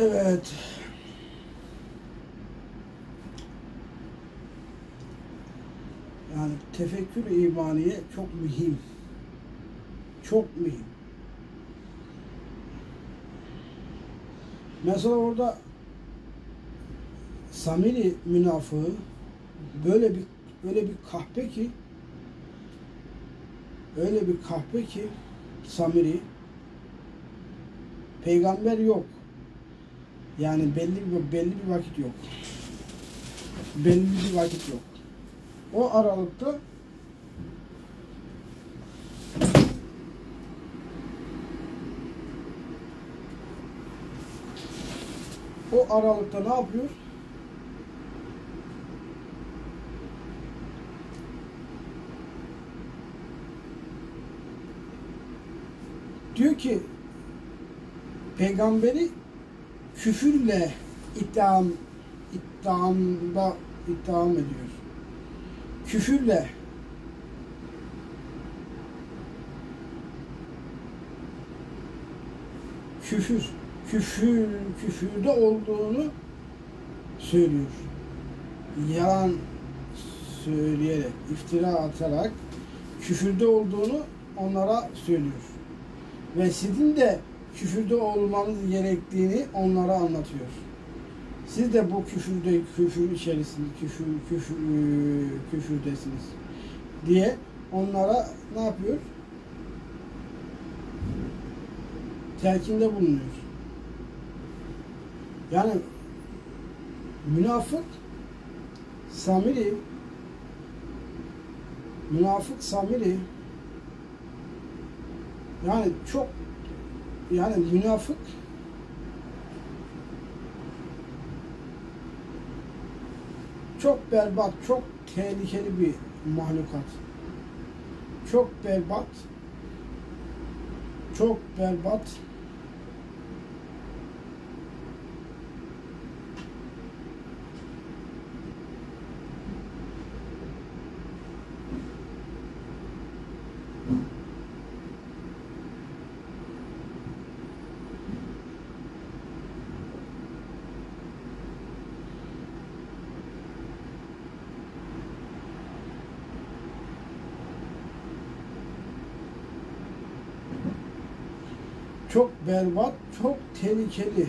Evet. Yani tefekkür imaniye çok mühim. Çok mühim. Mesela orada Samiri münafığı böyle bir öyle bir kahpe ki öyle bir kahpe ki Samiri peygamber yok. Yani belli bir belli bir vakit yok. Belli bir vakit yok. O aralıkta o aralıkta ne yapıyor? Diyor ki peygamberi küfürle itham ithamda itham ediyor. Küfürle küfür küfür küfürde olduğunu söylüyor. Yalan söyleyerek, iftira atarak küfürde olduğunu onlara söylüyor. Ve sizin de küfürde olmanız gerektiğini onlara anlatıyor. Siz de bu küfürde, küfür içerisinde, küfür, küfür, e, küfürdesiniz diye onlara ne yapıyor? Telkinde bulunuyor. Yani münafık Samiri münafık Samiri yani çok yani münafık. Çok berbat, çok tehlikeli bir mahlukat. Çok berbat, çok berbat çok berbat, çok tehlikeli.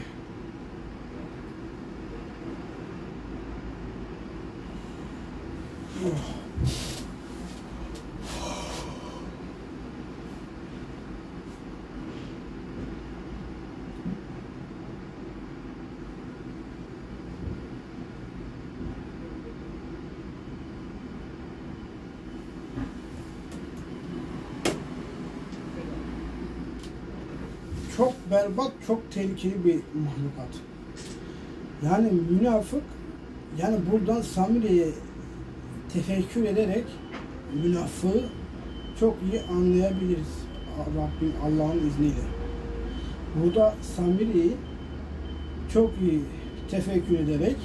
Çok berbat, çok tehlikeli bir mahlukat. Yani münafık, yani buradan Samire'ye tefekkür ederek münafığı çok iyi anlayabiliriz. Rabbim Allah'ın izniyle. Burada Samire'yi çok iyi tefekkür ederek,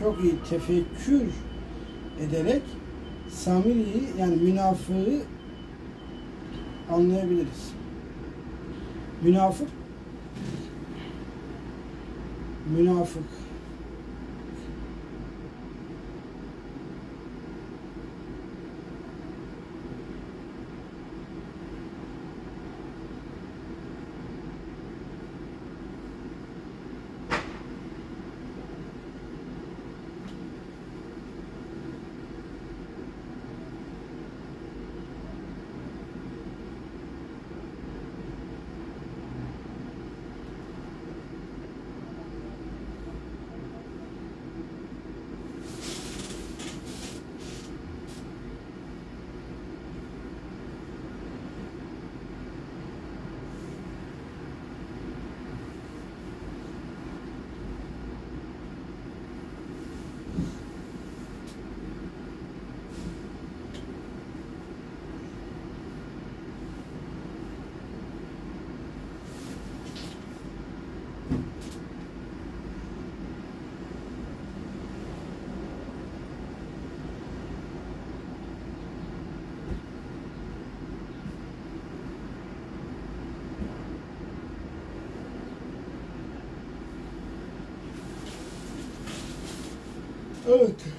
çok iyi tefekkür ederek Samire'yi yani münafığı anlayabiliriz. Münafık. Münafık Evet.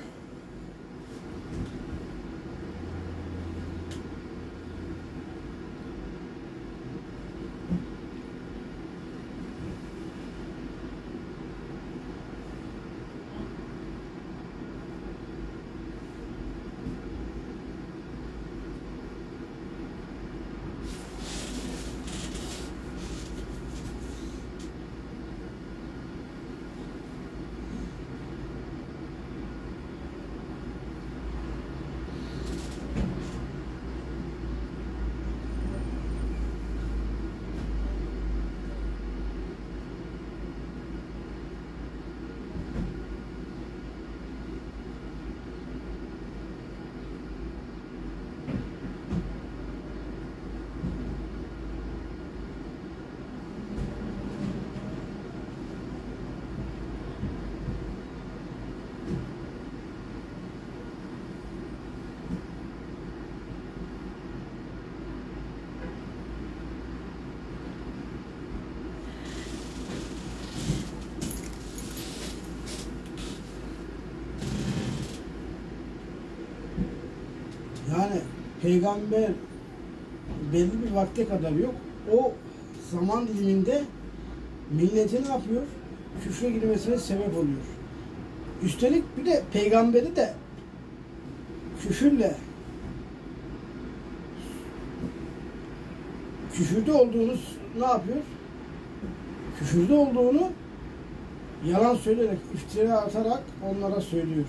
Yani peygamber belli bir vakte kadar yok. O zaman diliminde milleti ne yapıyor? Küfre girmesine sebep oluyor. Üstelik bir de peygamberi de küfürle küfürde olduğunu ne yapıyor? Küfürde olduğunu yalan söyleyerek, iftira atarak onlara söylüyor.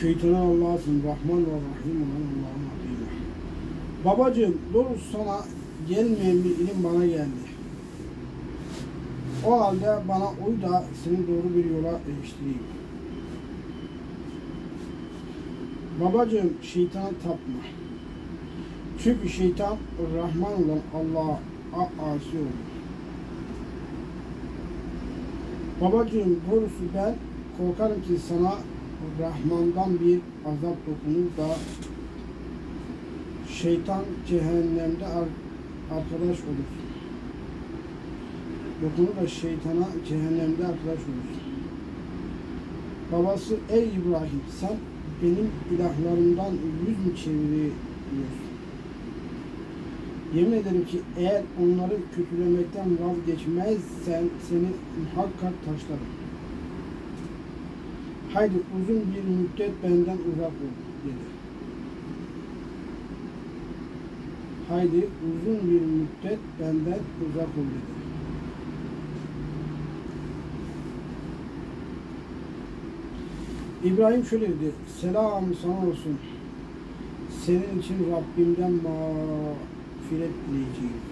Şeytana Allah'ın Rahman ve Rahim olan Allah'ın adıyla. Babacığım doğrusu sana gelmeyen bir ilim bana geldi. O halde bana uy da seni doğru bir yola eriştireyim. Babacığım şeytana tapma. Çünkü şeytan Rahman olan Allah'a asi olur. Babacığım doğrusu ben korkarım ki sana Rahman'dan bir azap dokunur da şeytan cehennemde ar- arkadaş olur. Dokunur da şeytana cehennemde arkadaş olur. Babası ey İbrahim sen benim ilahlarımdan yüz mü çeviriyorsun? Yemin ederim ki eğer onları kötülemekten vazgeçmezsen seni muhakkak taşlarım. Haydi uzun bir müddet benden uzak ol dedi. Haydi uzun bir müddet benden uzak ol dedi. İbrahim şöyle dedi. Selam sana olsun. Senin için Rabbimden mağfiret dileyeceğim.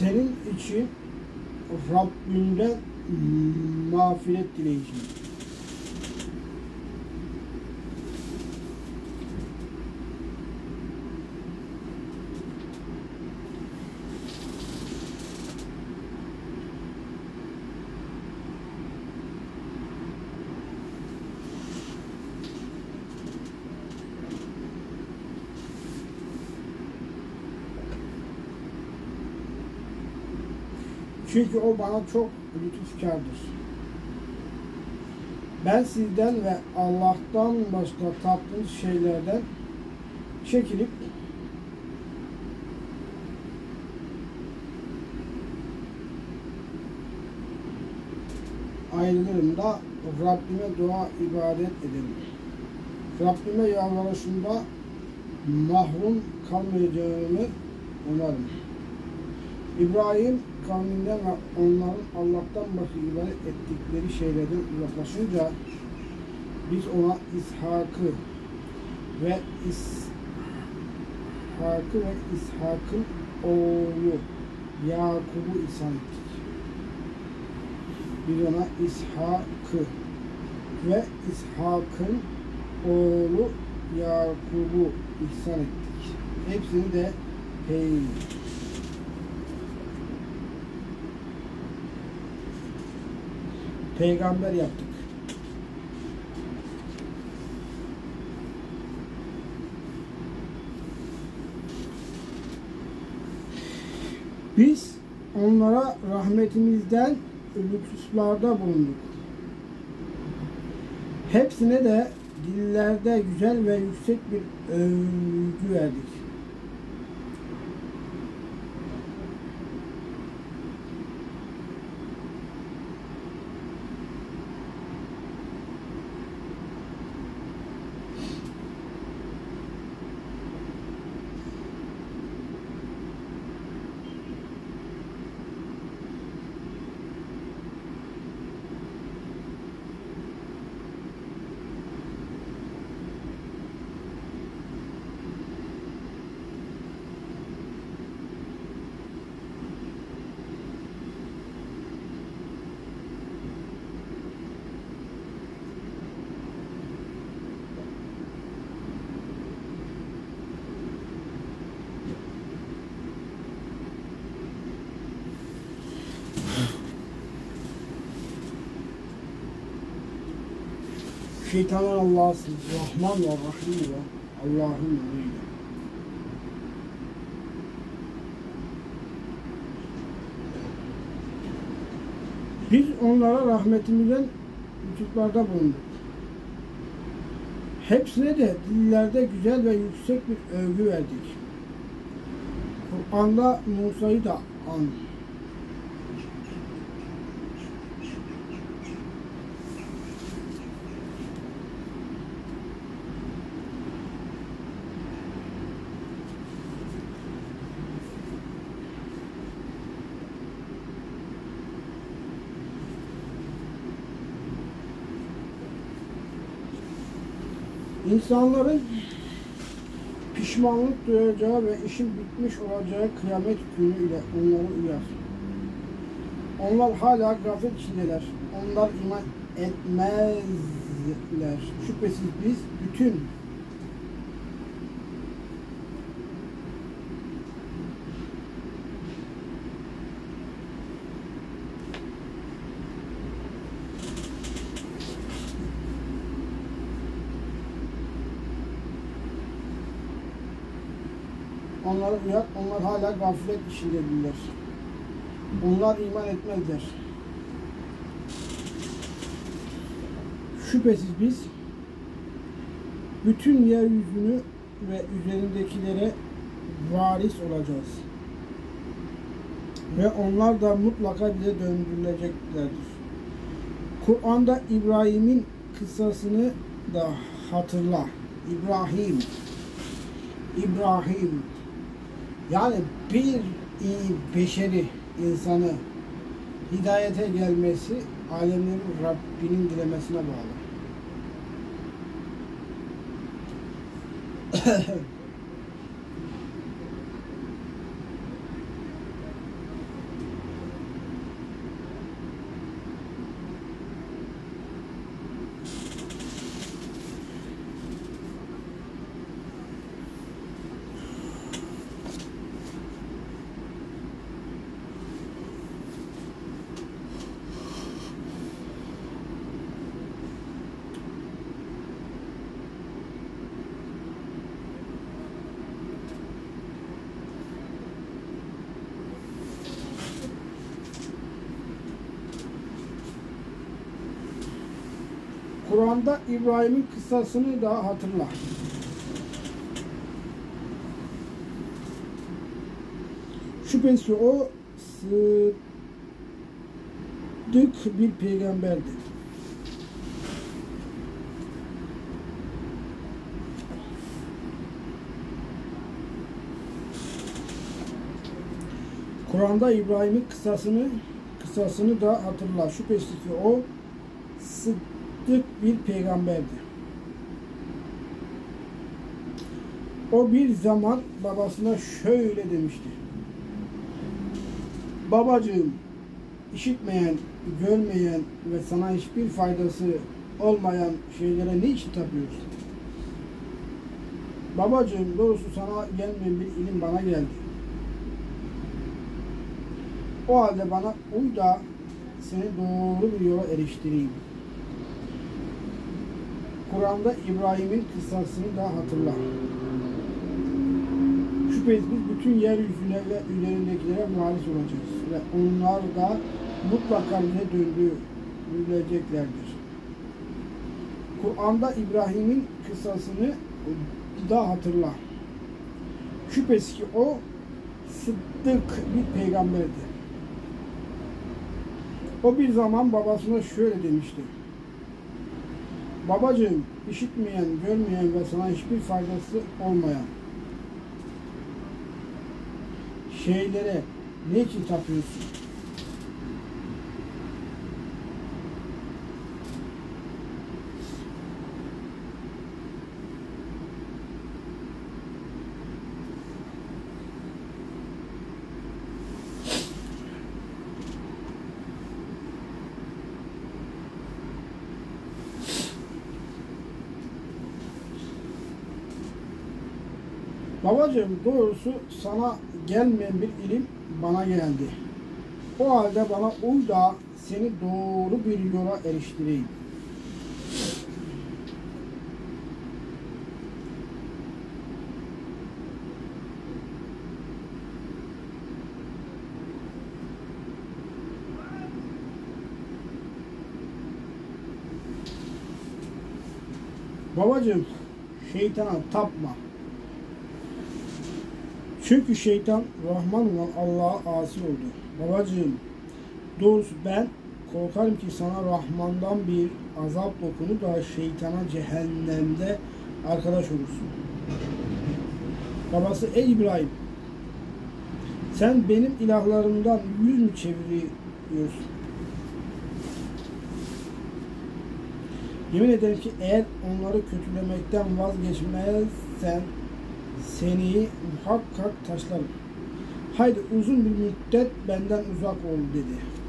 Senin için Rabbimden mağfiret dileyeceğim. Çünkü o bana çok lütufkardır. Ben sizden ve Allah'tan başka taptığınız şeylerden çekilip ayrılırım da Rabbime dua ibadet ederim. Rabbime yalvarışımda mahrum kalmayacağımı umarım. İbrahim kavminden onların Allah'tan başka ibadet ettikleri şeylerden uzaklaşınca biz ona İshak'ı ve İshak'ı ve İshak'ın oğlu Yakub'u ihsan ettik. Biz ona İshak'ı ve İshak'ın oğlu Yakub'u ihsan ettik. Hepsini de peygamber peygamber yaptık. Biz onlara rahmetimizden lütuflarda bulunduk. Hepsine de dillerde güzel ve yüksek bir övgü verdik. Şeytanın Allah'sın. Rahman ve Rahim ve Allah'ın nuruyla. Biz onlara rahmetimizden lütuflarda bulunduk. Hepsine de dillerde güzel ve yüksek bir övgü verdik. Kur'an'da Musa'yı da an. İnsanların pişmanlık duyacağı ve işin bitmiş olacağı kıyamet günü ile onları uyar. Onlar hala gaflet içindeler. Onlar iman etmezler. Şüphesiz biz bütün uyar. Onlar hala gaflet içindedirler. Onlar iman etmezler. Şüphesiz biz bütün yeryüzünü ve üzerindekilere varis olacağız. Ve onlar da mutlaka bize döndürüleceklerdir. Kur'an'da İbrahim'in kıssasını da hatırla. İbrahim. İbrahim. Yani bir iyi beşeri insanı hidayete gelmesi alemlerin Rabbinin dilemesine bağlı. Kur'an'da İbrahim'in kıssasını da hatırla. Şüphesiz o sıddık bir peygamberdi. Kur'an'da İbrahim'in kıssasını kıssasını da hatırla. Şüphesiz ki o sıddık bir peygamberdi. O bir zaman babasına şöyle demişti. Babacığım, işitmeyen, görmeyen ve sana hiçbir faydası olmayan şeylere niçin tapıyorsun? Babacığım, doğrusu sana gelmeyen bir ilim bana geldi. O halde bana uy da seni doğru bir yola eriştireyim. Kur'an'da İbrahim'in kıssasını da hatırla. Şüphesiz biz bütün yeryüzüne ve üzerindekilere muhalis olacağız. Ve onlar da mutlaka bize döndürüleceklerdir. Kur'an'da İbrahim'in kıssasını da hatırla. Şüphesiz ki o sıddık bir peygamberdi. O bir zaman babasına şöyle demişti. Babacığım, işitmeyen, görmeyen ve sana hiçbir faydası olmayan şeylere ne için tapıyorsun? Babacığım doğrusu sana gelmeyen bir ilim bana geldi. O halde bana uy da seni doğru bir yola eriştireyim. Babacığım şeytana tapma. Çünkü şeytan Rahman olan Allah'a asi oldu. Babacığım, doğrusu ben korkarım ki sana Rahman'dan bir azap dokunu da şeytana cehennemde arkadaş olursun. Babası ey İbrahim sen benim ilahlarımdan yüz mü çeviriyorsun? Yemin ederim ki eğer onları kötülemekten vazgeçmezsen seni muhakkak taşlarım. Haydi uzun bir müddet benden uzak ol dedi.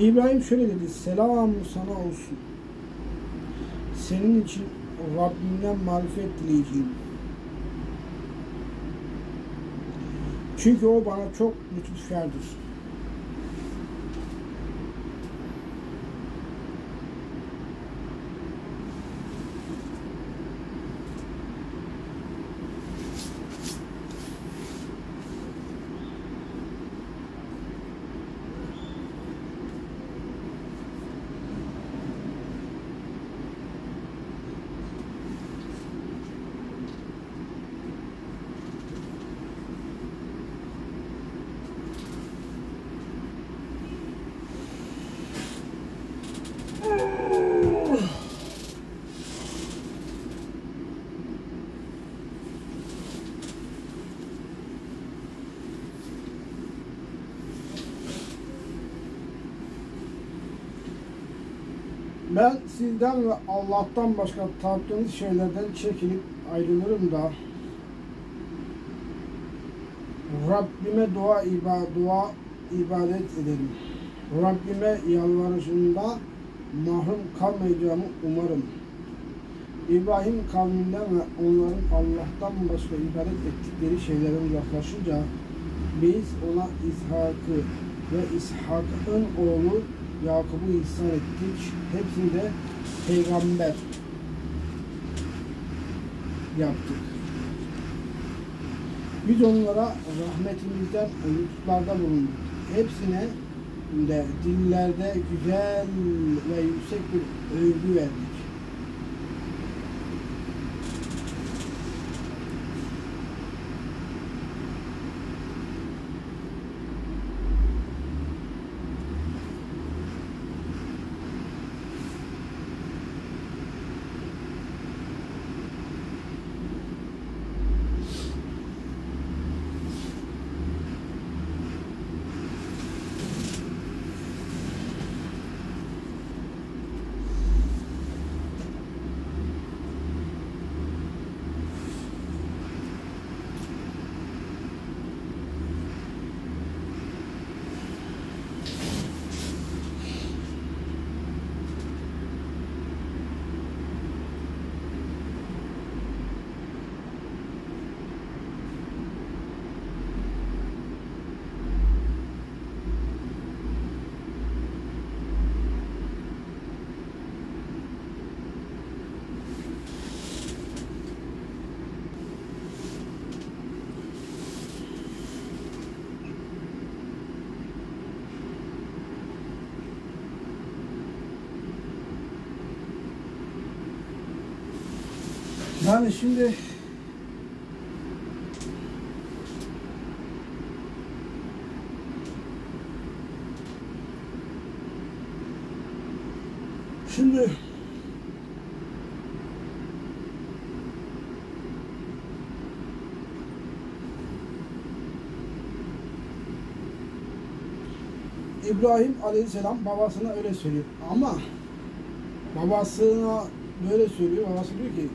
İbrahim şöyle dedi. Selam sana olsun. Senin için Rabbimden marifet dileyeceğim. Çünkü o bana çok lütufkardır. Ben sizden ve Allah'tan başka taptığınız şeylerden çekilip ayrılırım da Rabbime dua, iba, dua ibadet ederim. Rabbime yalvarışında mahrum kalmayacağımı umarım. İbrahim kavminden ve onların Allah'tan başka ibadet ettikleri şeylere uzaklaşınca biz ona İshak'ı ve İshak'ın oğlu Yakup'u ihsan ettik. Hepsini de peygamber yaptık. Biz onlara rahmetimizden lütuflarda bulunduk. Hepsine de dillerde güzel ve yüksek bir övgü verdik. Yani şimdi Şimdi İbrahim Aleyhisselam babasına öyle söylüyor. Ama babasına böyle söylüyor. Babası diyor ki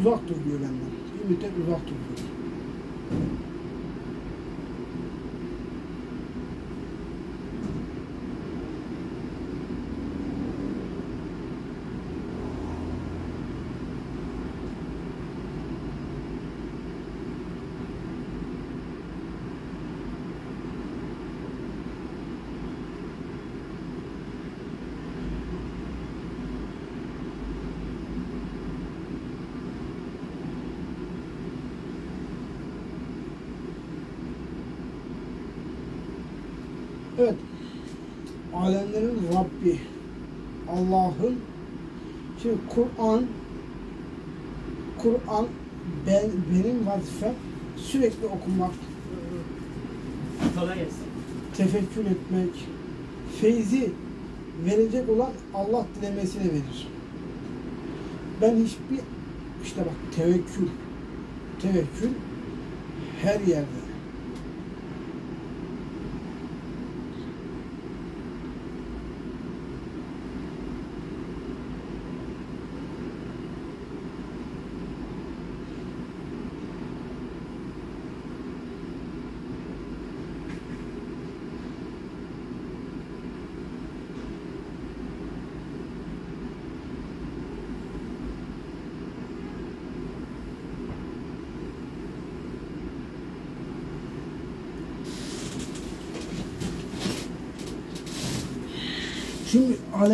uzak dur diyor benden. Bir müddet uzak dur diyor. Evet. Alemlerin Rabbi Allah'ın şimdi Kur'an Kur'an ben benim vazifem sürekli okumak, Kolay gelsin. tefekkür etmek, feyzi verecek olan Allah dilemesine verir. Ben hiçbir işte bak tevekkül tevekkül her yerde.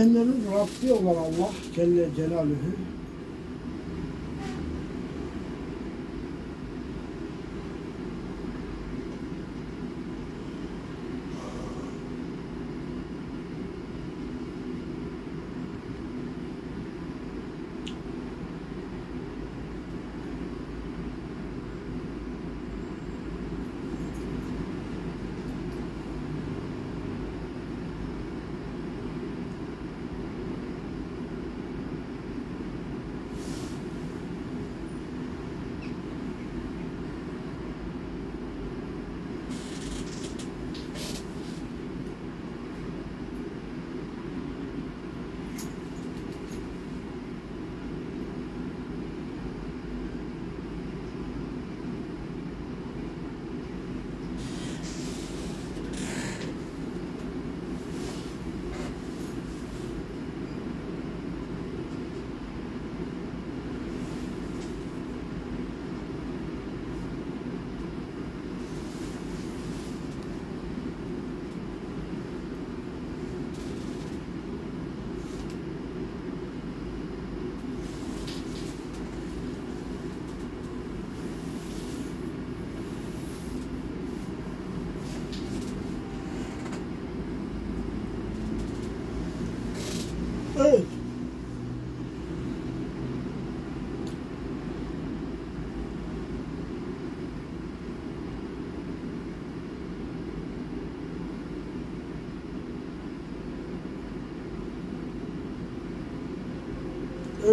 Alemlerin Rabbi olan Allah Celle Celaluhu Evet.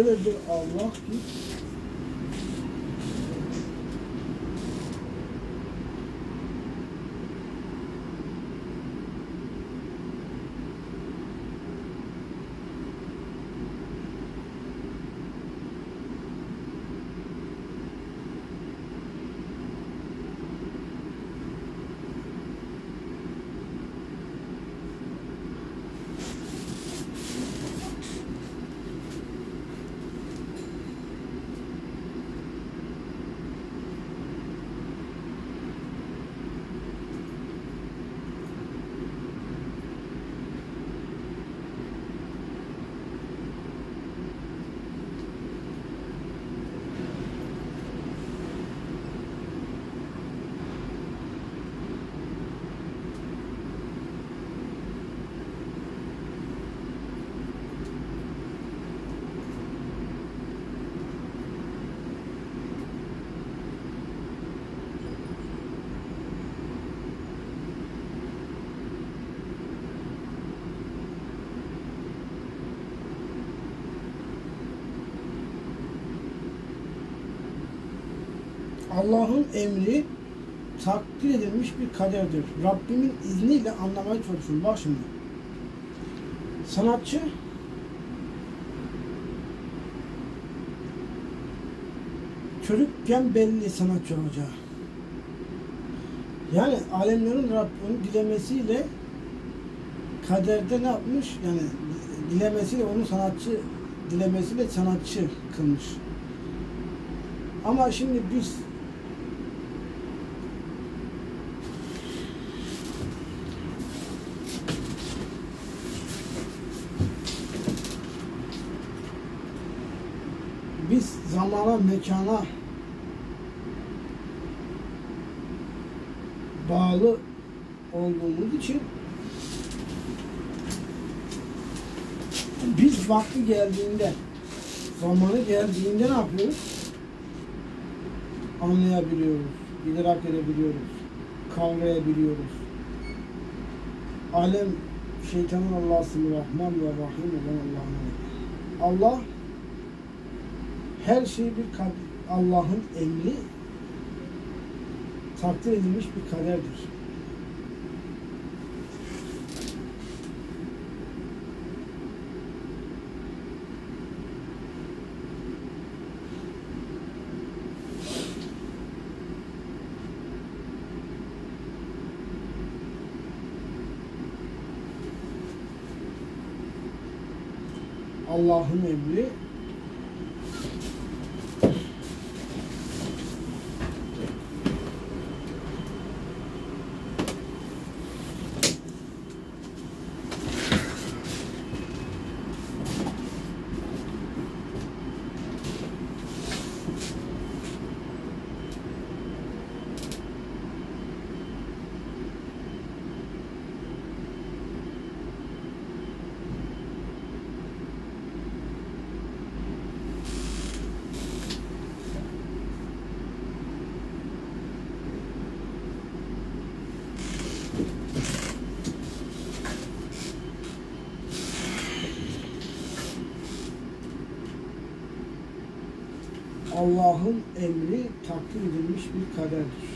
Öyle bir Allah ki Allah'ın emri takdir edilmiş bir kaderdir. Rabbimin izniyle anlamaya çalışıyorum. Bak şimdi. Sanatçı çocukken belli sanatçı olacağı. Yani alemlerin Rabbinin dilemesiyle kaderde ne yapmış? Yani dilemesiyle onu sanatçı dilemesiyle sanatçı kılmış. Ama şimdi biz biz zamana, mekana bağlı olduğumuz için biz vakti geldiğinde zamanı geldiğinde ne yapıyoruz? Anlayabiliyoruz, idrak edebiliyoruz, kavrayabiliyoruz. Alem şeytanın Allah'sı Rahman ve Rahim olan Allah'ın Allah her şey bir Allah'ın emri takdir edilmiş bir kaderdir. Allah'ın emri Allah'ın emri takdir edilmiş bir kaderdir.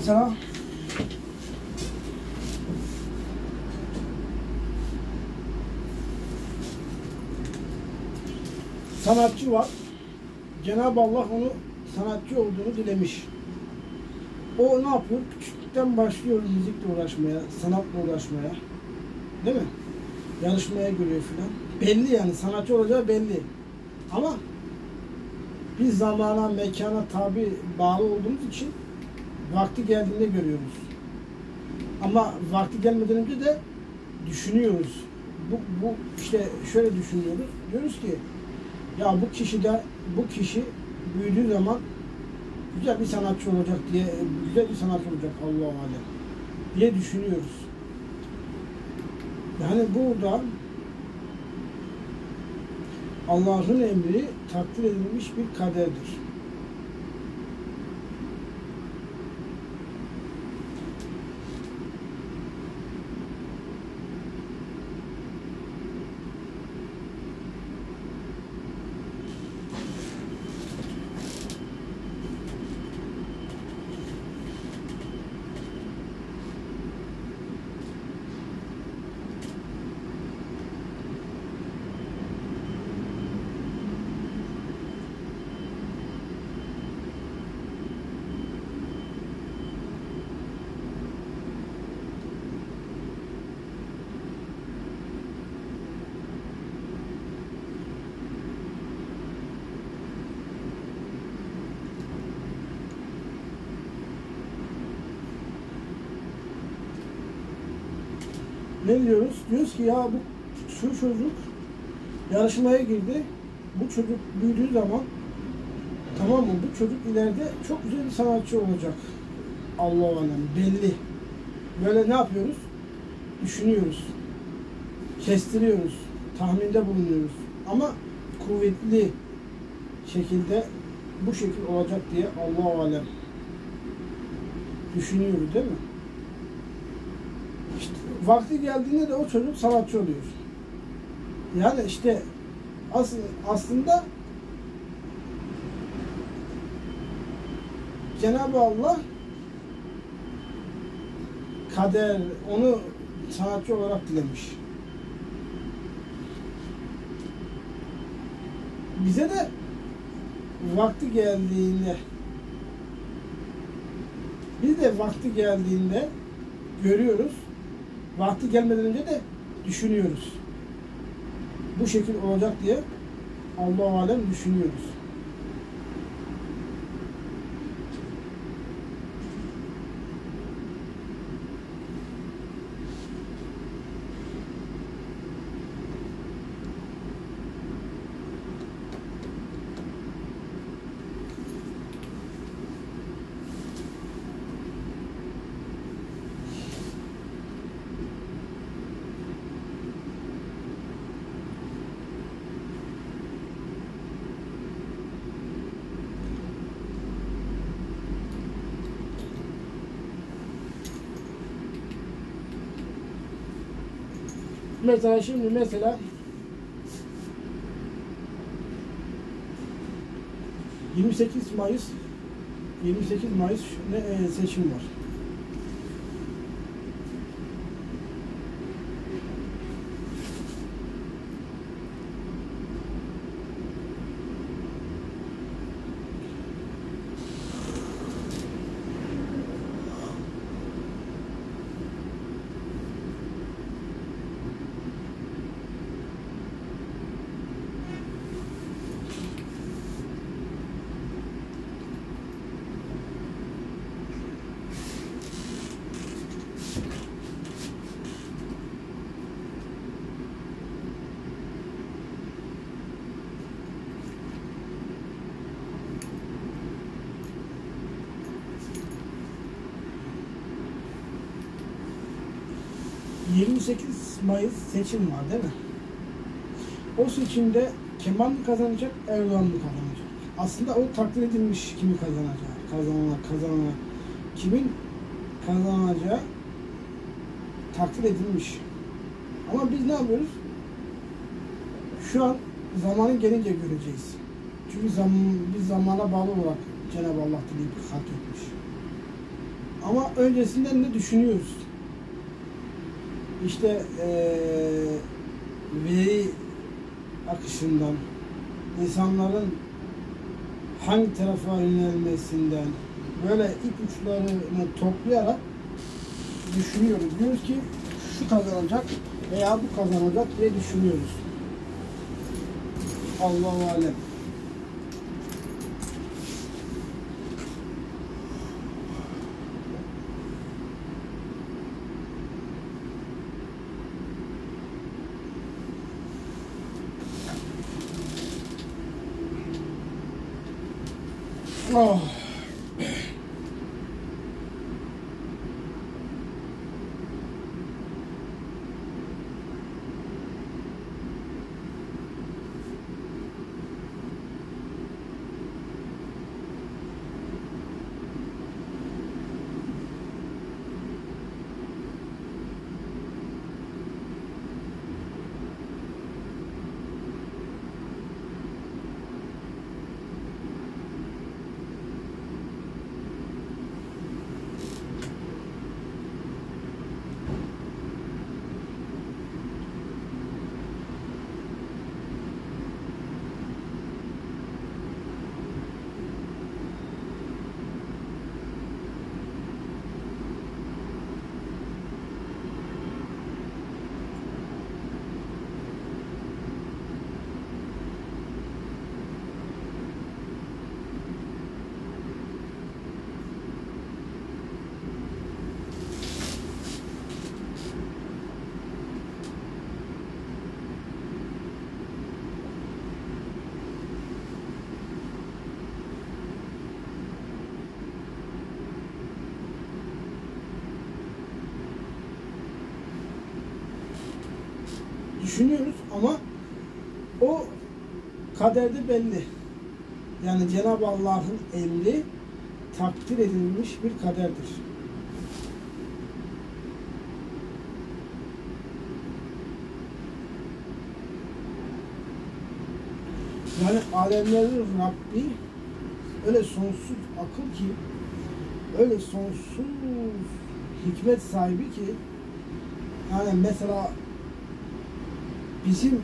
Mesela sanatçı var. Cenab-ı Allah onu sanatçı olduğunu dilemiş. O ne yapıyor? Küçüklükten başlıyor müzikle uğraşmaya, sanatla uğraşmaya. Değil mi? Yarışmaya giriyor filan. Belli yani sanatçı olacağı belli. Ama biz zamana, mekana tabi bağlı olduğumuz için vakti geldiğinde görüyoruz. Ama vakti gelmeden önce de düşünüyoruz. Bu, bu işte şöyle düşünüyoruz. Diyoruz ki ya bu kişi de bu kişi büyüdüğü zaman güzel bir sanatçı olacak diye güzel bir sanatçı olacak Allah alem diye düşünüyoruz. Yani burada Allah'ın emri takdir edilmiş bir kaderdir. Ne diyoruz? Diyoruz ki ya bu şu çocuk yarışmaya girdi. Bu çocuk büyüdüğü zaman tamam mı? Bu çocuk ileride çok güzel bir sanatçı olacak. Allah alem belli. Böyle ne yapıyoruz? Düşünüyoruz. Kestiriyoruz. Tahminde bulunuyoruz. Ama kuvvetli şekilde bu şekil olacak diye Allah alem düşünüyoruz değil mi? Vakti geldiğinde de o çocuk sanatçı oluyor. Yani işte as aslında Cenab-ı Allah kader onu sanatçı olarak dilemiş. Bize de vakti geldiğinde biz de vakti geldiğinde görüyoruz. Vakti gelmeden önce de düşünüyoruz. Bu şekil olacak diye Allah alem düşünüyoruz. Mesela şimdi mesela ...28 Mayıs... ...28 Mayıs ne, e, seçim var. 28 Mayıs seçim var değil mi? O seçimde Kemal mi kazanacak, Erdoğan mı kazanacak? Aslında o takdir edilmiş kimi kazanacak, kazanana, kazanana, kimin kazanacağı takdir edilmiş. Ama biz ne yapıyoruz? Şu an zamanı gelince göreceğiz. Çünkü zam, biz zamana bağlı olarak Cenab-ı Allah dileyip hak etmiş. Ama öncesinden ne düşünüyoruz? İşte eee veri akışından, insanların hangi tarafa yönelmesinden böyle ipuçlarını toplayarak düşünüyoruz. Diyoruz ki şu kazanacak veya bu kazanacak diye düşünüyoruz. Allahu alem. Oh. Düşünüyoruz ama o kaderde belli. Yani Cenab-ı Allah'ın emri takdir edilmiş bir kaderdir. Yani alemlerin Rabbi öyle sonsuz akıl ki öyle sonsuz hikmet sahibi ki yani mesela bizim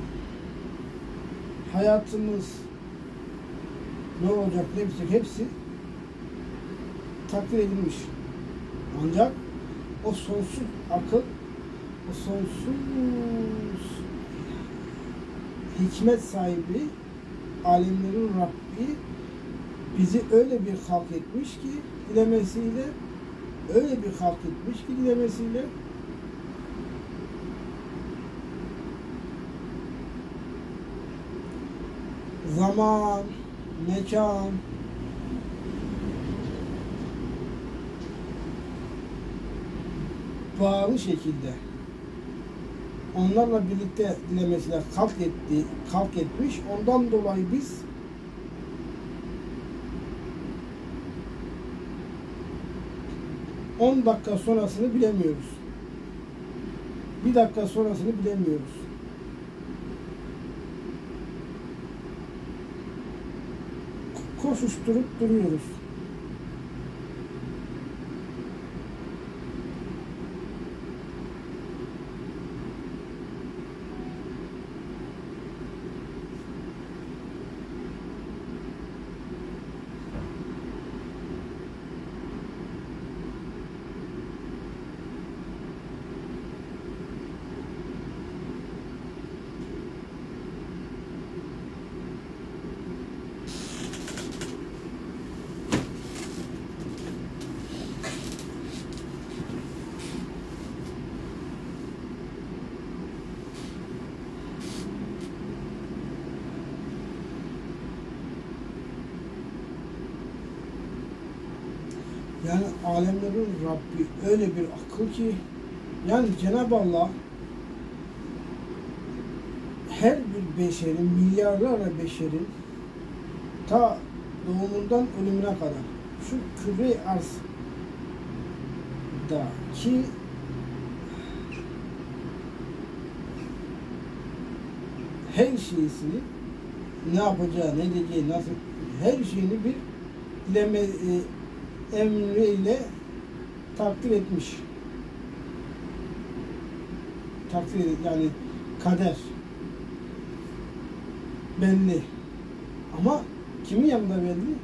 hayatımız ne olacak ne bitecek hepsi takdir edilmiş. Ancak o sonsuz akıl, o sonsuz hikmet sahibi alemlerin Rabbi bizi öyle bir halk etmiş ki dilemesiyle öyle bir halk etmiş ki dilemesiyle zaman, mekan, bağlı şekilde onlarla birlikte dilemesiyle kalk etti, kalk etmiş. Ondan dolayı biz on dakika sonrasını bilemiyoruz. Bir dakika sonrasını bilemiyoruz. Koşuşturup duruyoruz. Yani alemlerin Rabbi öyle bir akıl ki Yani Cenab-ı Allah her bir beşerin, milyarlarla beşerin ta doğumundan ölümüne kadar şu küre arz da ki her şeysini ne yapacağı, ne diyeceği, nasıl her şeyini bir dileme e, emriyle takdir etmiş. Takdir yani kader belli. Ama kimin yanında belli?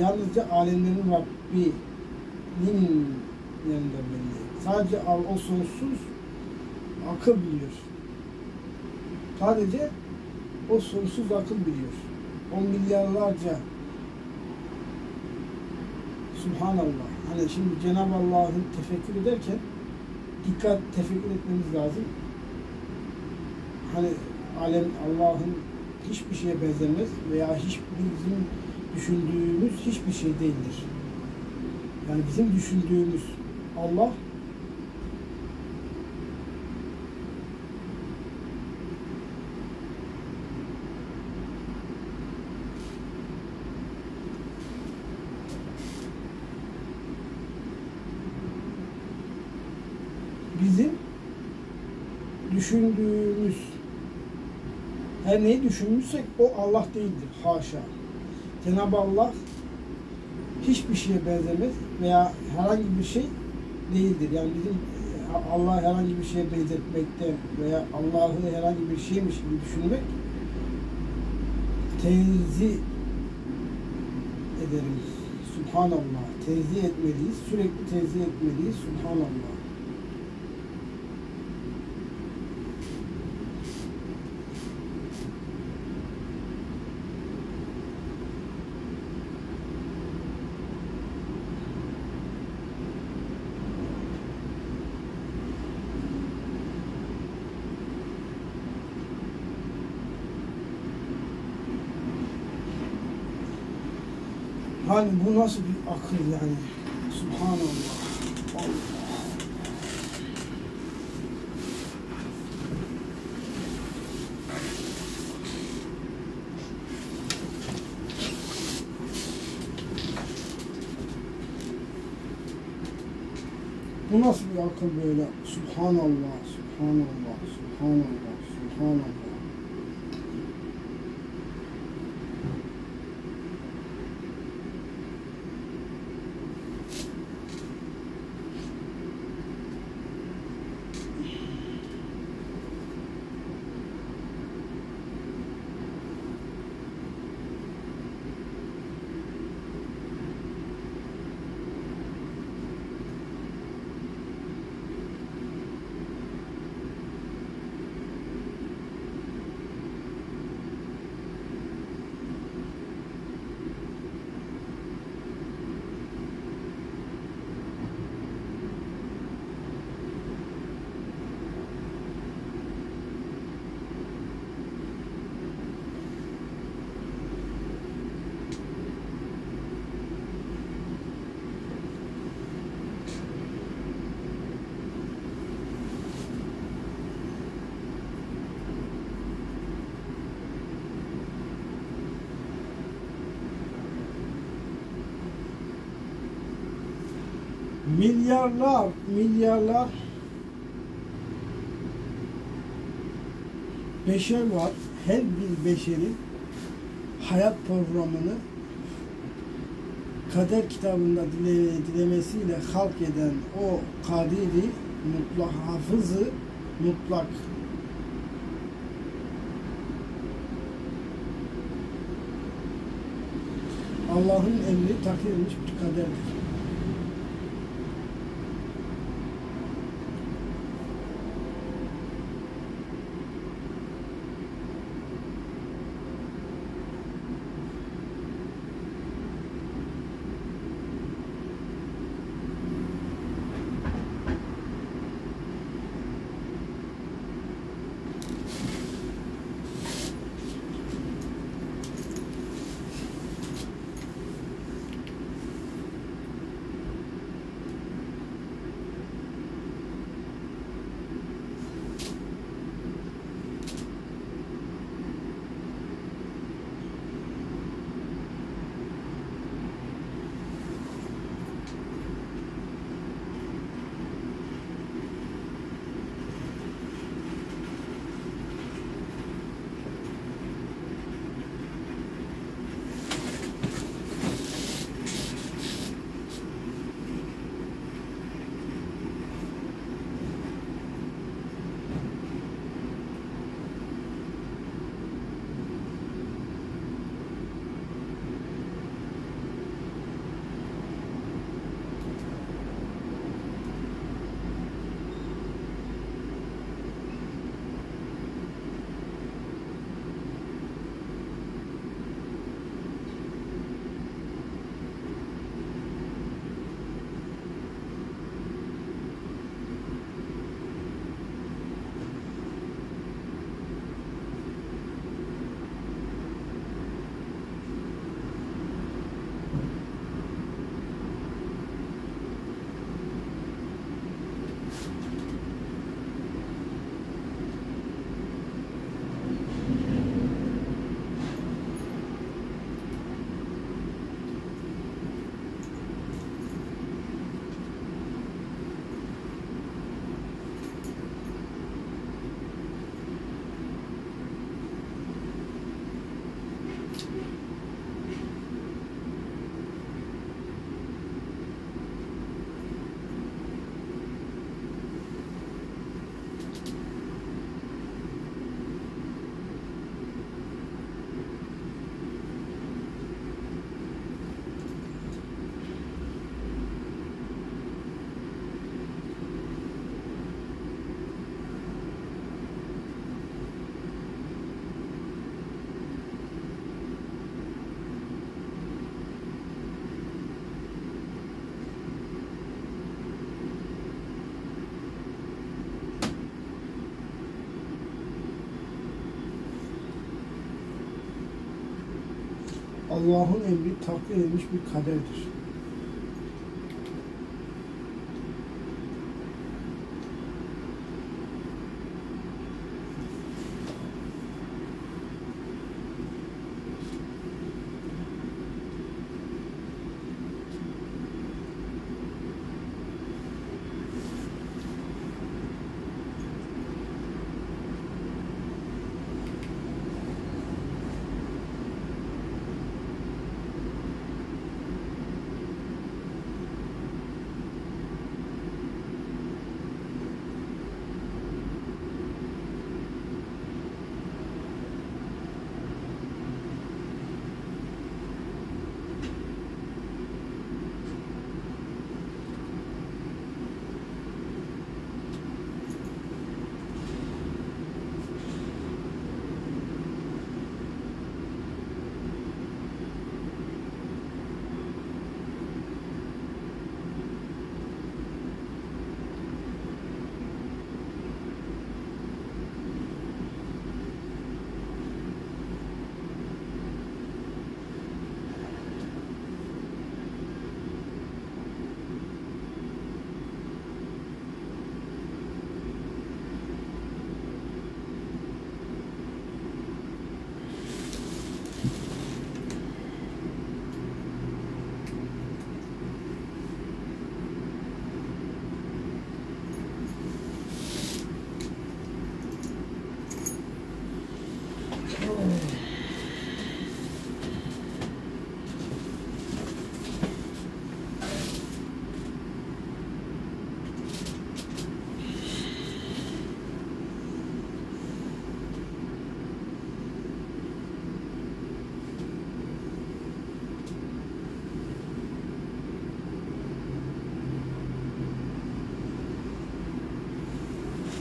Yalnızca alemlerin Rabbi'nin yanında belli. Sadece o sonsuz akıl biliyor. Sadece o sonsuz akıl biliyor. On milyarlarca Subhanallah. Hani şimdi Cenab-ı Allah'ın tefekkür ederken dikkat tefekkür etmemiz lazım. Hani alem Allah'ın hiçbir şeye benzemez veya hiç bizim düşündüğümüz hiçbir şey değildir. Yani bizim düşündüğümüz Allah bizim düşündüğümüz her neyi düşünmüşsek o Allah değildir. Haşa. Cenab-ı Allah hiçbir şeye benzemez veya herhangi bir şey değildir. Yani bizim e, Allah herhangi bir şeye benzetmekte veya Allah'ı herhangi bir şeymiş gibi düşünmek tenzih ederim. Subhanallah. Tenzih etmeliyiz. Sürekli tenzih etmeliyiz. Subhanallah. Hani bu nasıl bir akıl yani? Subhanallah. Allah. Bu nasıl bir akıl böyle? Subhanallah, Subhanallah, Subhanallah, Subhanallah. Milyarlar, milyarlar beşer var. Her bir beşerin hayat programını kader kitabında dile, dilemesiyle halk eden o kadiri mutlak hafızı mutlak Allah'ın emri takdir edilmiş bir kaderdir. Allah'ın emri takdir edilmiş bir kaderdir.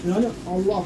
Yani Allah